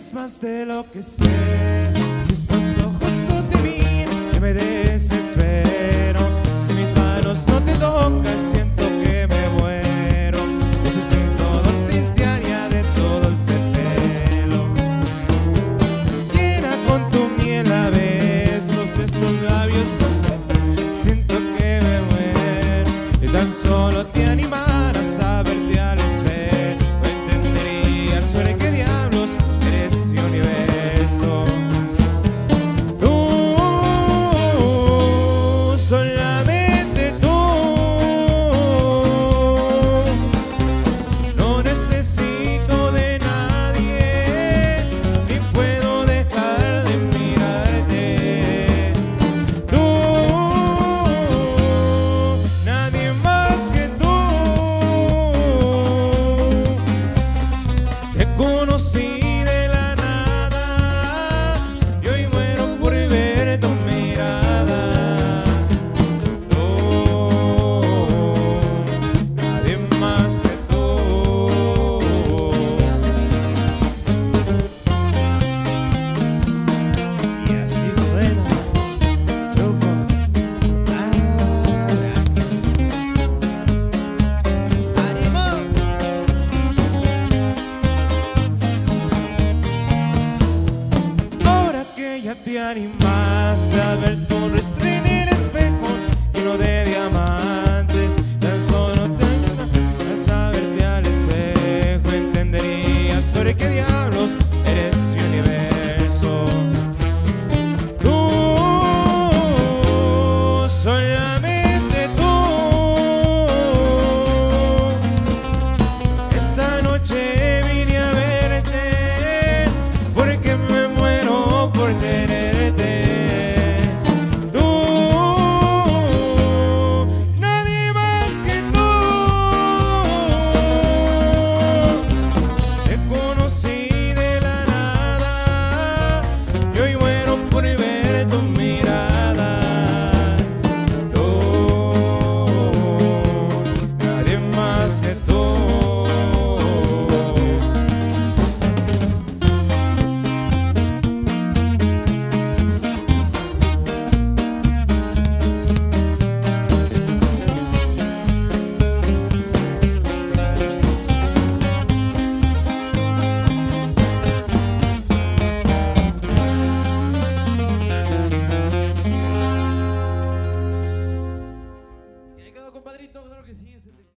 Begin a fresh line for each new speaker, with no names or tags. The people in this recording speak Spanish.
es más de lo que sé. Si estos ojos no te ven, que me desespero. Si mis manos no te tocan, siento que me muero. Necesito docencia de todo el cepelo. Llena con tu miel a besos de estos labios. Siento que me muero. Y tan solo te animas. te animas a ver tu
restringir esperanza.